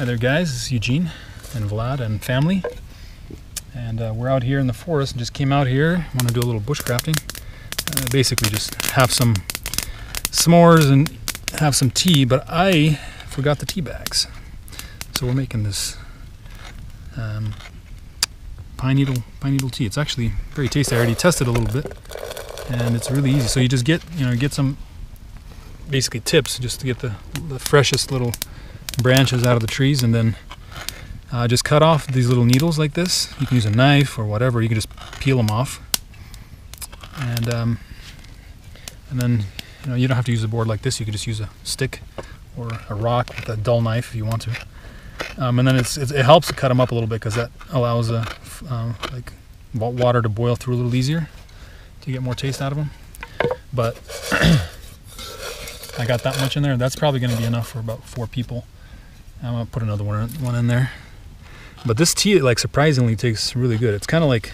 Hi there guys, this is Eugene and Vlad and family. And uh, we're out here in the forest and just came out here. want to do a little bushcrafting. Uh, basically just have some s'mores and have some tea, but I forgot the tea bags. So we're making this um, pine needle pine needle tea. It's actually very tasty. I already tested a little bit and it's really easy. So you just get, you know, get some basically tips just to get the, the freshest little branches out of the trees and then uh, just cut off these little needles like this. You can use a knife or whatever. You can just peel them off, and um, and then you know you don't have to use a board like this. You can just use a stick or a rock with a dull knife if you want to. Um, and then it's, it's, it helps to cut them up a little bit because that allows uh, um, like water to boil through a little easier to get more taste out of them. But I got that much in there. That's probably going to be enough for about four people. I'm gonna put another one one in there. But this tea, like surprisingly, tastes really good. It's kind of like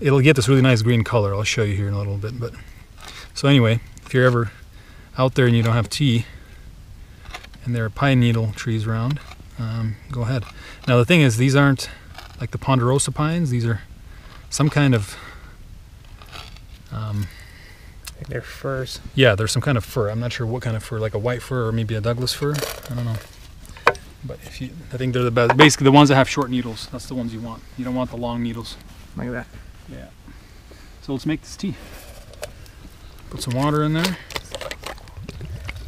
it'll get this really nice green color. I'll show you here in a little bit. But so anyway, if you're ever out there and you don't have tea, and there are pine needle trees around, um, go ahead. Now the thing is, these aren't like the ponderosa pines. These are some kind of um, they're firs. Yeah, there's some kind of fir. I'm not sure what kind of fir, like a white fir or maybe a Douglas fir. I don't know. But if you, I think they're the best. Basically, the ones that have short needles. That's the ones you want. You don't want the long needles. Like that. Yeah. So let's make this tea. Put some water in there.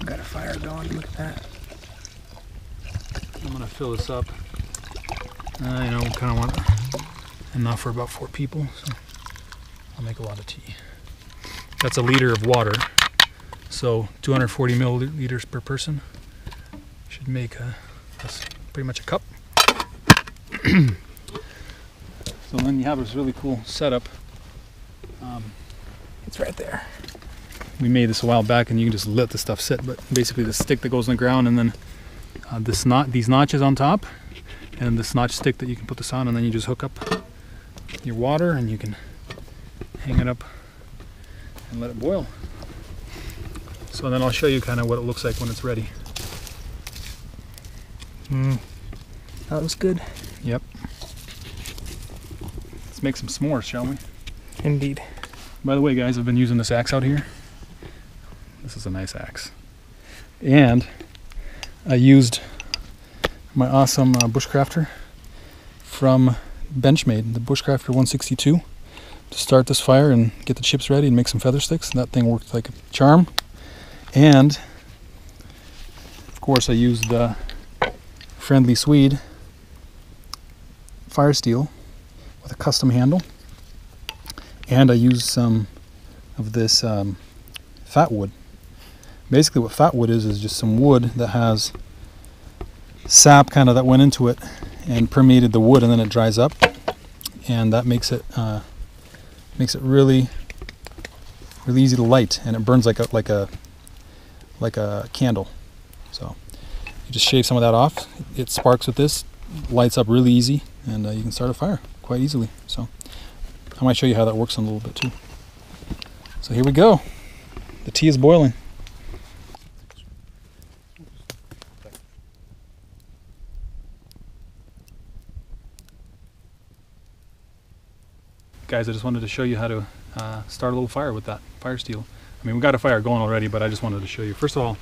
Got a fire going. Look at that. I'm gonna fill this up. Uh, you know, kind of want enough for about four people. So I'll make a lot of tea. That's a liter of water. So 240 milliliters per person should make a that's pretty much a cup. so then you have this really cool setup. Um, it's right there. We made this a while back, and you can just let the stuff sit. But basically, the stick that goes in the ground, and then uh, this knot, these notches on top, and this notch stick that you can put this on, and then you just hook up your water, and you can hang it up and let it boil. So then I'll show you kind of what it looks like when it's ready. Mm. That was good. Yep. Let's make some s'mores, shall we? Indeed. By the way, guys, I've been using this axe out here. This is a nice axe. And I used my awesome uh, bushcrafter from Benchmade, the Bushcrafter 162, to start this fire and get the chips ready and make some feather sticks. And that thing worked like a charm. And of course, I used uh, friendly Swede fire steel with a custom handle. And I used some of this um, fat wood. Basically what fat wood is is just some wood that has sap kind of that went into it and permeated the wood and then it dries up. And that makes it uh, makes it really really easy to light and it burns like a like a like a candle. So you just shave some of that off. It sparks with this, lights up really easy, and uh, you can start a fire quite easily. So I might show you how that works in a little bit too. So here we go. The tea is boiling. Guys, I just wanted to show you how to uh, start a little fire with that fire steel. I mean, we got a fire going already, but I just wanted to show you. First of all,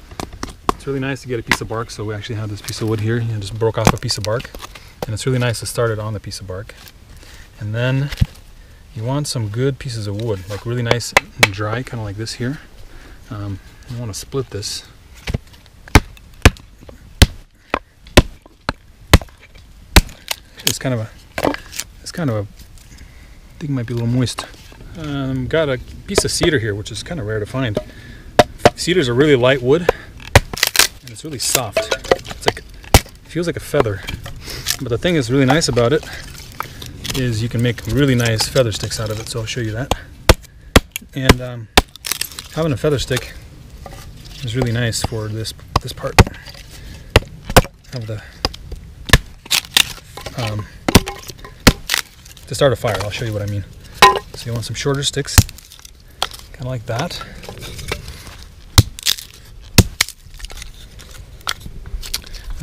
it's really nice to get a piece of bark. So we actually have this piece of wood here. and just broke off a piece of bark. And it's really nice to start it on the piece of bark. And then you want some good pieces of wood, like really nice and dry, kind of like this here. Um, you want to split this. It's kind of a, it's kind of a, I think might be a little moist. Um, got a piece of cedar here, which is kind of rare to find. Cedars are really light wood, it's really soft. It's like it feels like a feather. But the thing that's really nice about it is you can make really nice feather sticks out of it. So I'll show you that. And um, having a feather stick is really nice for this this part of the um, to start a fire. I'll show you what I mean. So you want some shorter sticks, kind of like that.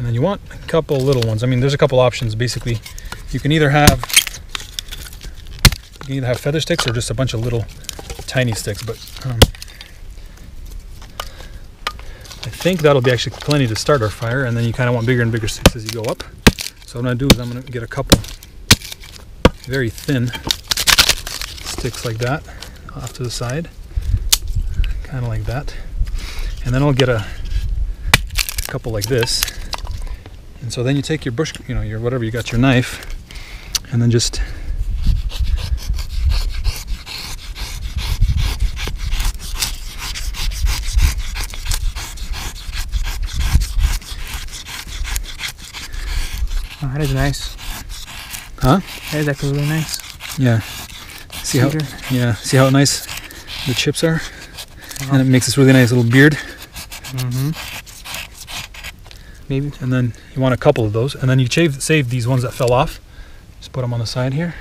And then you want a couple little ones. I mean, there's a couple options. Basically, you can either have you can either have feather sticks or just a bunch of little tiny sticks. But um, I think that'll be actually plenty to start our fire. And then you kind of want bigger and bigger sticks as you go up. So what I'm gonna do is I'm gonna get a couple very thin sticks like that off to the side, kind of like that. And then I'll get a couple like this. And so then you take your bush, you know, your whatever you got your knife, and then just Oh, that is nice. Huh? That is actually really nice. yeah. See how Cedar. yeah, see how nice the chips are, and it makes this really nice little beard. Mm-hmm. Maybe. And then you want a couple of those, and then you save save these ones that fell off. Just put them on the side here,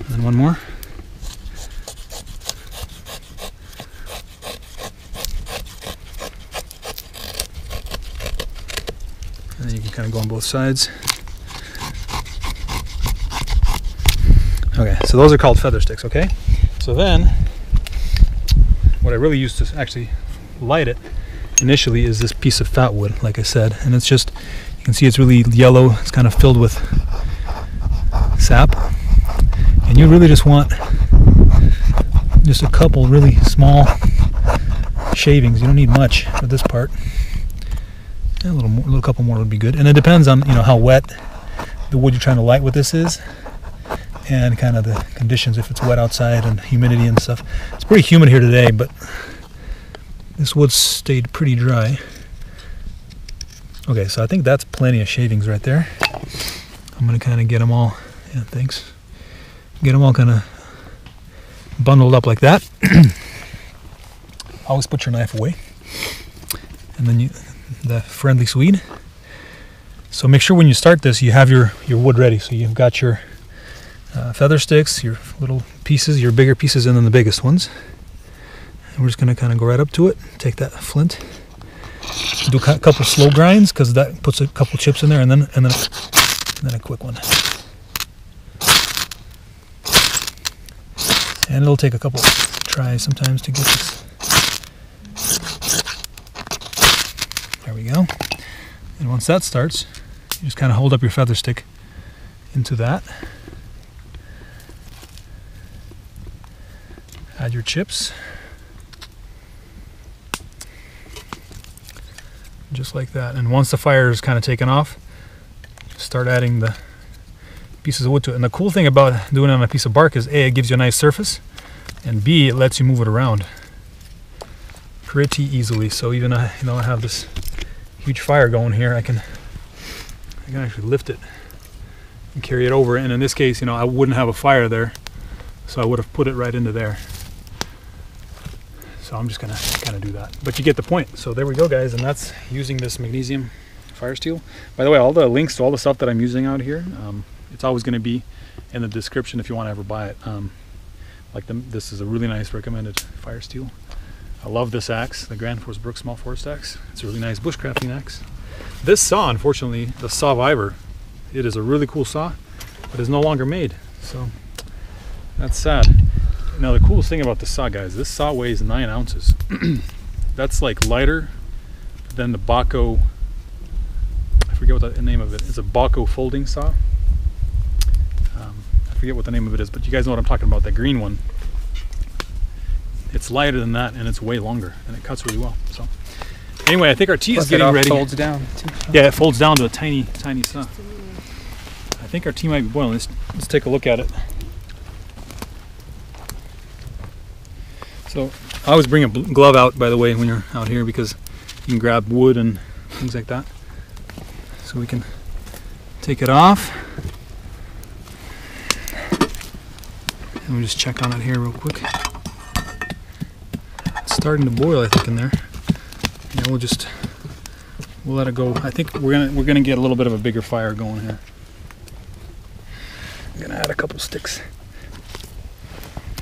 and then one more. And then you can kind of go on both sides. Okay, so those are called feather sticks, okay? So then, what I really used to actually light it initially is this piece of fat wood, like I said, and it's just, you can see it's really yellow, it's kind of filled with sap, and you really just want just a couple really small shavings, you don't need much for this part. Yeah, a little more, a little couple more would be good, and it depends on you know how wet the wood you're trying to light with this is, and kind of the conditions if it's wet outside and humidity and stuff. It's pretty humid here today, but this wood stayed pretty dry. Okay, so I think that's plenty of shavings right there. I'm gonna kind of get them all. Yeah, thanks. Get them all kind of bundled up like that. Always put your knife away, and then you the friendly Swede. So make sure when you start this, you have your your wood ready. So you've got your uh, feather sticks, your little pieces, your bigger pieces, and then the biggest ones. And we're just going to kind of go right up to it, take that flint, do a couple slow grinds because that puts a couple chips in there, and then and then and then a quick one. And it'll take a couple tries sometimes to get this. There we go. And once that starts, you just kind of hold up your feather stick into that. Add your chips. Just like that. And once the fire is kind of taken off, start adding the pieces of wood to it. And the cool thing about doing it on a piece of bark is A, it gives you a nice surface, and B, it lets you move it around pretty easily. So even I, you know, I have this huge fire going here, I can, I can actually lift it and carry it over. And in this case, you know, I wouldn't have a fire there, so I would have put it right into there. So I'm just gonna kind of do that. But you get the point. So there we go, guys, and that's using this magnesium fire steel. By the way, all the links to all the stuff that I'm using out here, um, it's always to be in the description if you want to ever buy it. Um, like the, this is a really nice recommended fire steel. I love this axe, the Gransfors Bruk Small Forest axe. It's a really nice bushcrafting axe. This saw, unfortunately, the Sawvivor, it is a really cool saw, but is no longer made. So that's sad. Now the coolest thing about the saw, guys, this saw weighs nine ounces. that's like lighter than the Bahco. I forget what the name of it. It's a Bahco folding saw. Um, I forget what the name of it is, but you guys know what I'm talking about. That green one. It's lighter than that, and it's way longer, and it cuts really well. So, anyway, I think our tea Plus is it getting all ready. folds down. Yeah, it folds down to a tiny, tiny saw. I think our tea might be boiling. Let's, let's take a look at it. So, I always bring a glove out, by the way, when you're out here because you can grab wood and things like that. So we can take it off. And we just check on it here real quick. It's starting to boil, I think, in there. Yeah, we'll just we'll let it go. I think we're gonna we're gonna get a little bit of a bigger fire going here. I'm gonna add a couple sticks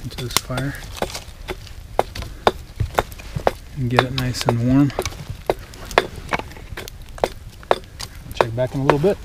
into this fire and get it nice and warm. Check back in a little bit.